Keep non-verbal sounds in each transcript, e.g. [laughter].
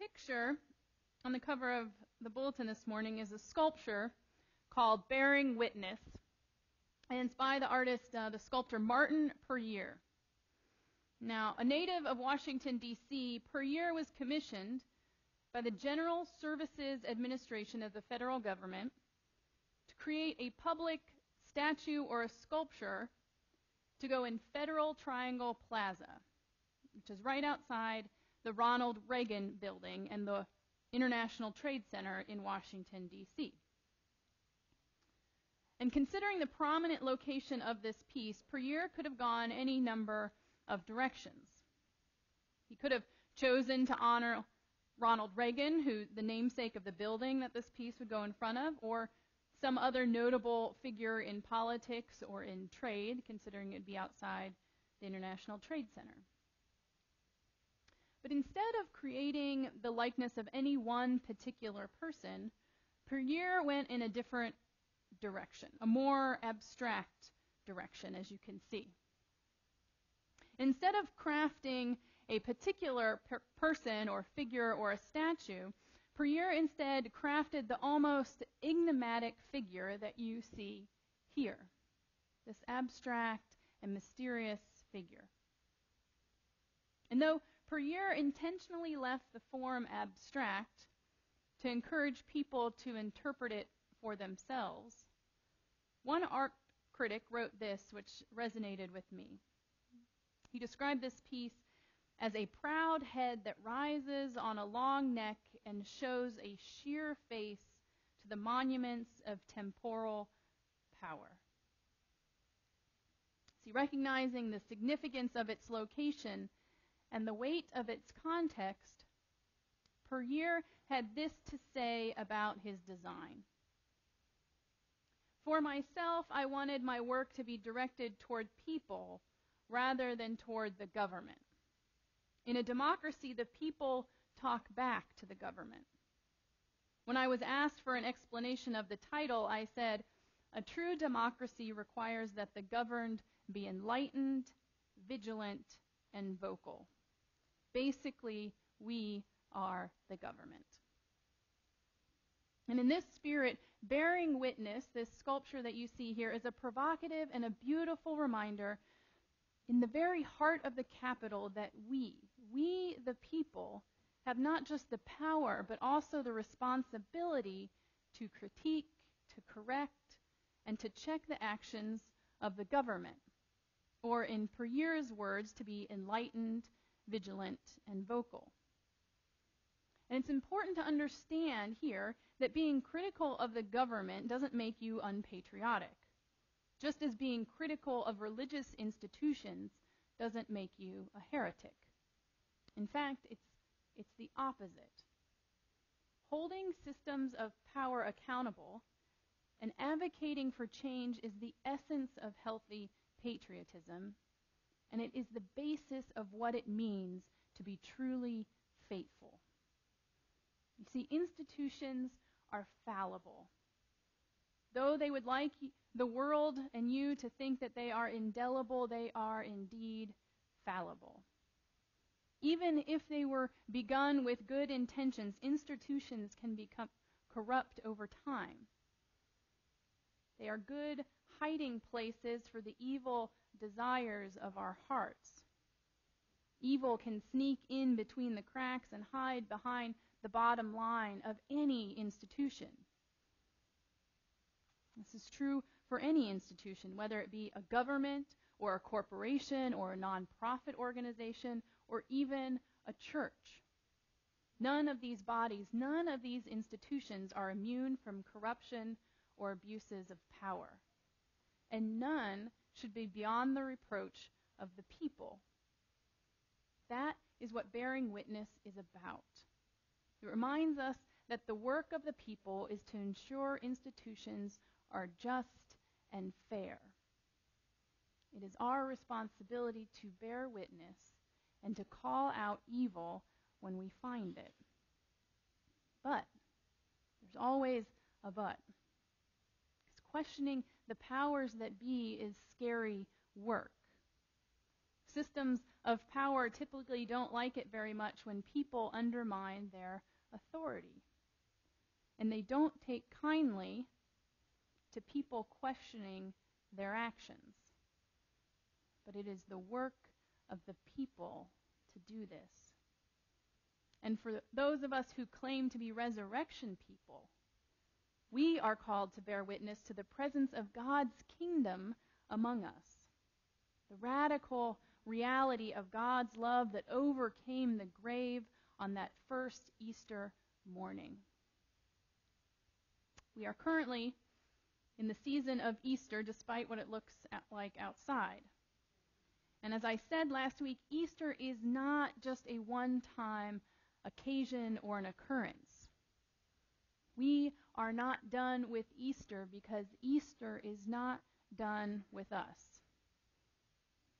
picture on the cover of the bulletin this morning is a sculpture called Bearing Witness. And it's by the artist, uh, the sculptor Martin Puryear. Now, a native of Washington, D.C., Puryear was commissioned by the General Services Administration of the federal government to create a public statue or a sculpture to go in Federal Triangle Plaza, which is right outside the Ronald Reagan building and the International Trade Center in Washington, D.C. And considering the prominent location of this piece, Puryear could have gone any number of directions. He could have chosen to honor Ronald Reagan, who the namesake of the building that this piece would go in front of, or some other notable figure in politics or in trade, considering it would be outside the International Trade Center. But instead of creating the likeness of any one particular person, Puryear went in a different direction, a more abstract direction, as you can see. Instead of crafting a particular per- person or figure or a statue, Puryear instead crafted the almost enigmatic figure that you see here. This abstract and mysterious figure. And though Puryear intentionally left the form abstract to encourage people to interpret it for themselves, one art critic wrote this, which resonated with me. He described this piece as a proud head that rises on a long neck and shows a sheer face to the monuments of temporal power. See, recognizing the significance of its location and the weight of its context, Puryear had this to say about his design. For myself, I wanted my work to be directed toward people rather than toward the government. In a democracy, the people talk back to the government. When I was asked for an explanation of the title, I said, A true democracy requires that the governed be enlightened, vigilant, and vocal. Basically, we are the government. And in this spirit, bearing witness, this sculpture that you see here is a provocative and a beautiful reminder in the very heart of the capital that we, we the people, have not just the power, but also the responsibility to critique, to correct, and to check the actions of the government. Or, in Puryear's words, to be enlightened, vigilant, and vocal. And it's important to understand here that being critical of the government doesn't make you unpatriotic. Just as being critical of religious institutions doesn't make you a heretic. In fact, it's, it's the opposite. Holding systems of power accountable and advocating for change is the essence of healthy patriotism, and it is the basis of what it means to be truly faithful. You see, institutions are fallible. Though they would like the world and you to think that they are indelible, they are indeed fallible. Even if they were begun with good intentions, institutions can become corrupt over time. They are good hiding places for the evil desires of our hearts. Evil can sneak in between the cracks and hide behind the bottom line of any institution. This is true for any institution, whether it be a government or a corporation or a nonprofit organization or even a church. None of these bodies, none of these institutions are immune from corruption or abuses of power. And none should be beyond the reproach of the people. That is what bearing witness is about. It reminds us that the work of the people is to ensure institutions are just and fair. It is our responsibility to bear witness and to call out evil when we find it. But, there's always a but. Because questioning the powers that be is scary work. Systems of power typically don't like it very much when people undermine their authority. And they don't take kindly to people questioning their actions. But it is the work of the people to do this. And for those of us who claim to be resurrection people, we are called to bear witness to the presence of God's kingdom among us. The radical reality of God's love that overcame the grave on that first Easter morning. We are currently in the season of Easter, despite what it looks like outside. And as I said last week, Easter is not just a one time occasion or an occurrence. We are not done with Easter because Easter is not done with us.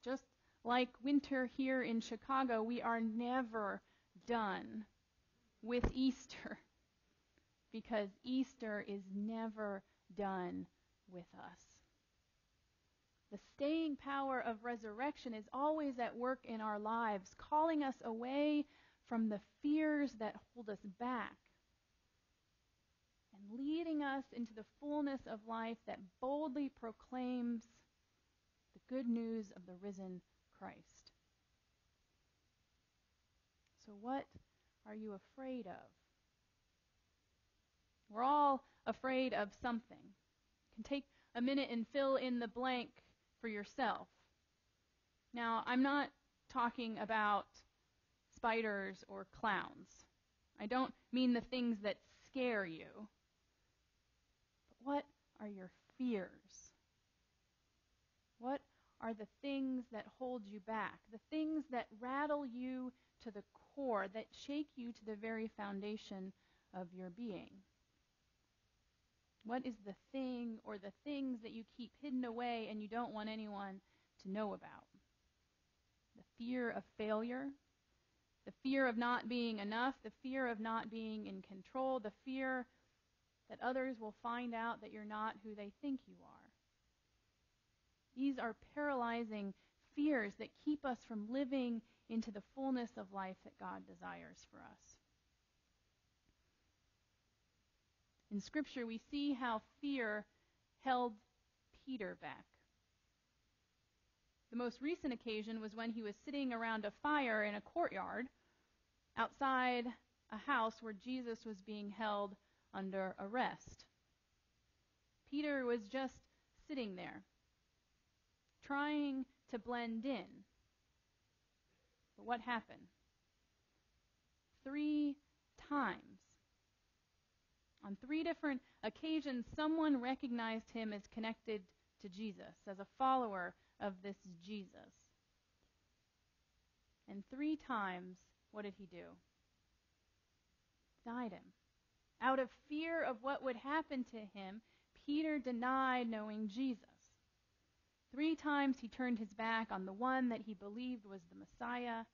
Just like winter here in Chicago, we are never done with Easter [laughs] because Easter is never done with us. The staying power of resurrection is always at work in our lives, calling us away from the fears that hold us back and leading us into the fullness of life that boldly proclaims the good news of the risen Christ. So, what are you afraid of? We're all afraid of something. You can take a minute and fill in the blank for yourself. Now, I'm not talking about spiders or clowns. I don't mean the things that scare you. What are your fears? What are the things that hold you back? The things that rattle you to the core, that shake you to the very foundation of your being? What is the thing or the things that you keep hidden away and you don't want anyone to know about? The fear of failure, the fear of not being enough, the fear of not being in control, the fear that others will find out that you're not who they think you are. These are paralyzing fears that keep us from living into the fullness of life that God desires for us. In Scripture, we see how fear held Peter back. The most recent occasion was when he was sitting around a fire in a courtyard outside a house where Jesus was being held under arrest. Peter was just sitting there, trying to blend in. But what happened? Three times on three different occasions, someone recognized him as connected to Jesus, as a follower of this Jesus. And three times, what did he do? Denied him. Out of fear of what would happen to him, Peter denied knowing Jesus. Three times he turned his back on the one that he believed was the Messiah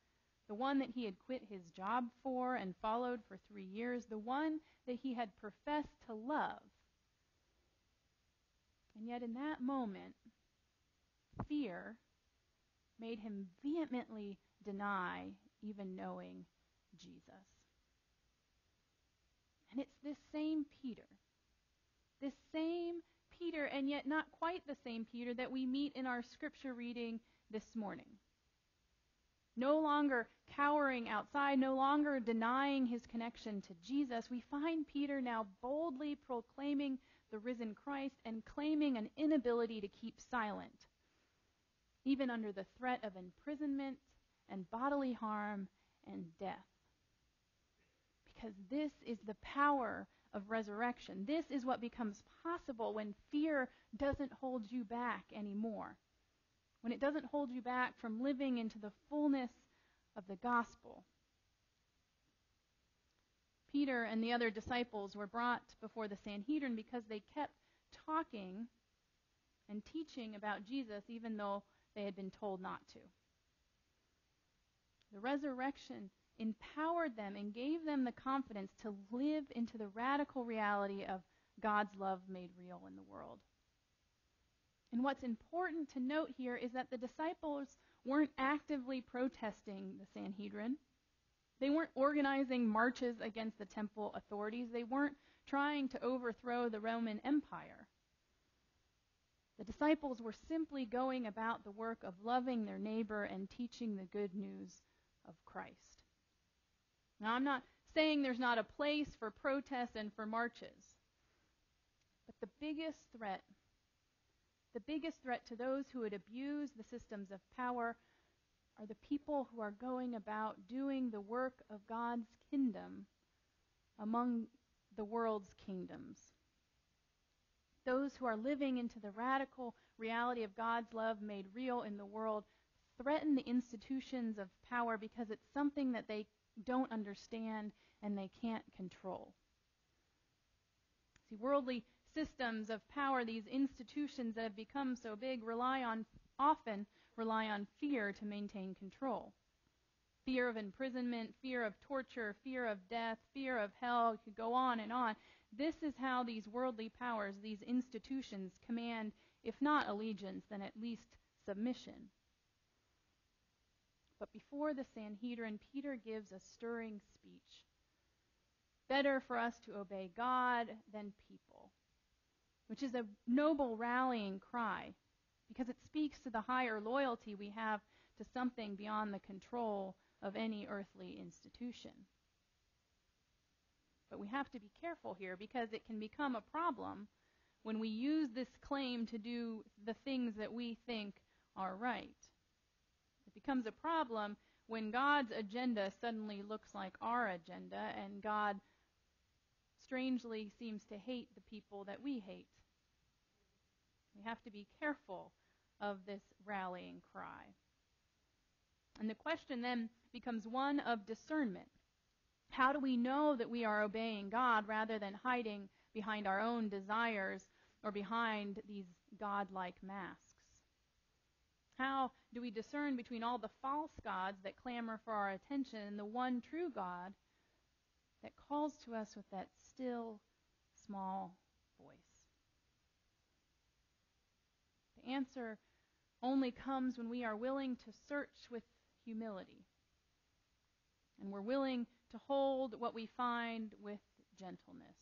the one that he had quit his job for and followed for three years, the one that he had professed to love. And yet, in that moment, fear made him vehemently deny even knowing Jesus. And it's this same Peter, this same Peter, and yet not quite the same Peter that we meet in our scripture reading this morning no longer cowering outside, no longer denying his connection to Jesus, we find Peter now boldly proclaiming the risen Christ and claiming an inability to keep silent, even under the threat of imprisonment and bodily harm and death. Because this is the power of resurrection. This is what becomes possible when fear doesn't hold you back anymore when it doesn't hold you back from living into the fullness of the gospel. Peter and the other disciples were brought before the Sanhedrin because they kept talking and teaching about Jesus even though they had been told not to. The resurrection empowered them and gave them the confidence to live into the radical reality of God's love made real in the world. And what's important to note here is that the disciples weren't actively protesting the Sanhedrin. They weren't organizing marches against the temple authorities. They weren't trying to overthrow the Roman Empire. The disciples were simply going about the work of loving their neighbor and teaching the good news of Christ. Now, I'm not saying there's not a place for protests and for marches, but the biggest threat, the biggest threat to those who would abuse the systems of power are the people who are going about doing the work of God's kingdom among the world's kingdoms. Those who are living into the radical reality of God's love made real in the world threaten the institutions of power because it's something that they don't understand and they can't control. See, worldly systems of power, these institutions that have become so big, rely on often rely on fear to maintain control. Fear of imprisonment, fear of torture, fear of death, fear of hell, you could go on and on. This is how these worldly powers, these institutions, command, if not allegiance, then at least submission. But before the Sanhedrin, Peter gives a stirring speech. Better for us to obey God than people, which is a noble rallying cry because it speaks to the higher loyalty we have to something beyond the control of any earthly institution. But we have to be careful here because it can become a problem when we use this claim to do the things that we think are right. Becomes a problem when God's agenda suddenly looks like our agenda and God strangely seems to hate the people that we hate. We have to be careful of this rallying cry. And the question then becomes one of discernment. How do we know that we are obeying God rather than hiding behind our own desires or behind these godlike masks? How do we discern between all the false gods that clamor for our attention and the one true God that calls to us with that still, small voice? The answer only comes when we are willing to search with humility. And we're willing to hold what we find with gentleness.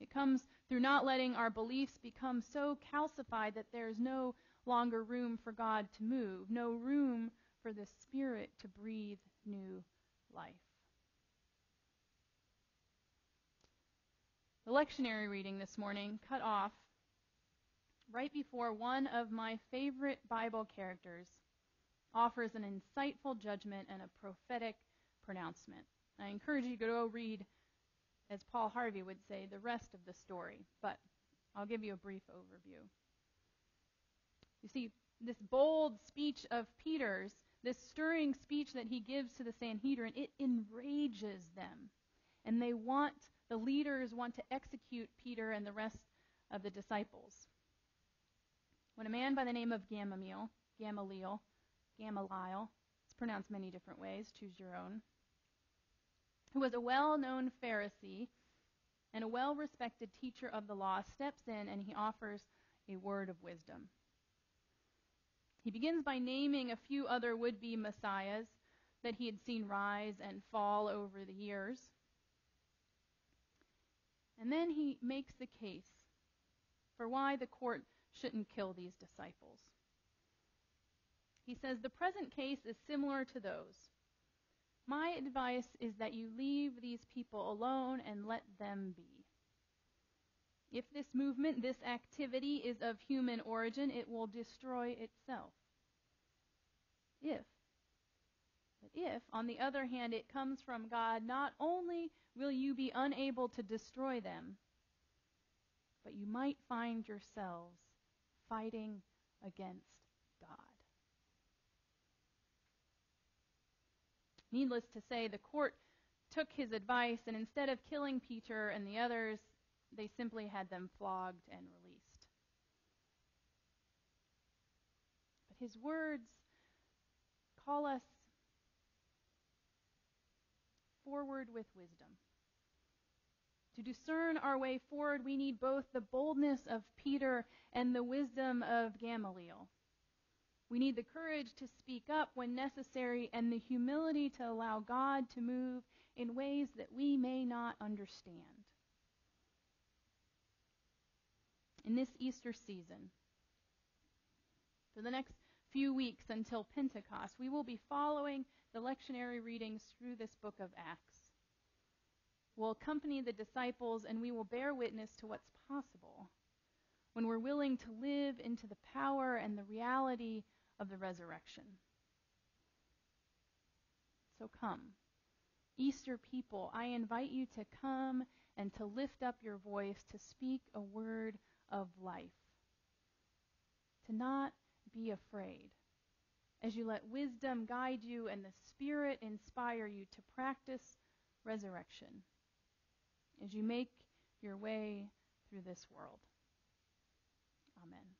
It comes through not letting our beliefs become so calcified that there is no longer room for God to move, no room for the Spirit to breathe new life. The lectionary reading this morning cut off right before one of my favorite Bible characters offers an insightful judgment and a prophetic pronouncement. I encourage you to go read, as Paul Harvey would say, the rest of the story, but I'll give you a brief overview. You see, this bold speech of Peter's, this stirring speech that he gives to the Sanhedrin, it enrages them. And they want, the leaders want to execute Peter and the rest of the disciples. When a man by the name of Gamaliel, Gamaliel, Gamaliel, it's pronounced many different ways, choose your own, who was a well-known Pharisee and a well-respected teacher of the law, steps in and he offers a word of wisdom. He begins by naming a few other would-be messiahs that he had seen rise and fall over the years. And then he makes the case for why the court shouldn't kill these disciples. He says the present case is similar to those. My advice is that you leave these people alone and let them be. If this movement, this activity is of human origin, it will destroy itself. If. But if, on the other hand, it comes from God, not only will you be unable to destroy them, but you might find yourselves fighting against God. Needless to say, the court took his advice, and instead of killing Peter and the others, they simply had them flogged and released. But his words call us forward with wisdom. To discern our way forward, we need both the boldness of Peter and the wisdom of Gamaliel. We need the courage to speak up when necessary and the humility to allow God to move in ways that we may not understand. In this Easter season, for the next few weeks until Pentecost, we will be following the lectionary readings through this book of Acts. We'll accompany the disciples and we will bear witness to what's possible when we're willing to live into the power and the reality of the resurrection. So come. Easter people, I invite you to come and to lift up your voice to speak a word of life. To not be afraid. As you let wisdom guide you and the Spirit inspire you to practice resurrection. As you make your way through this world. Amen.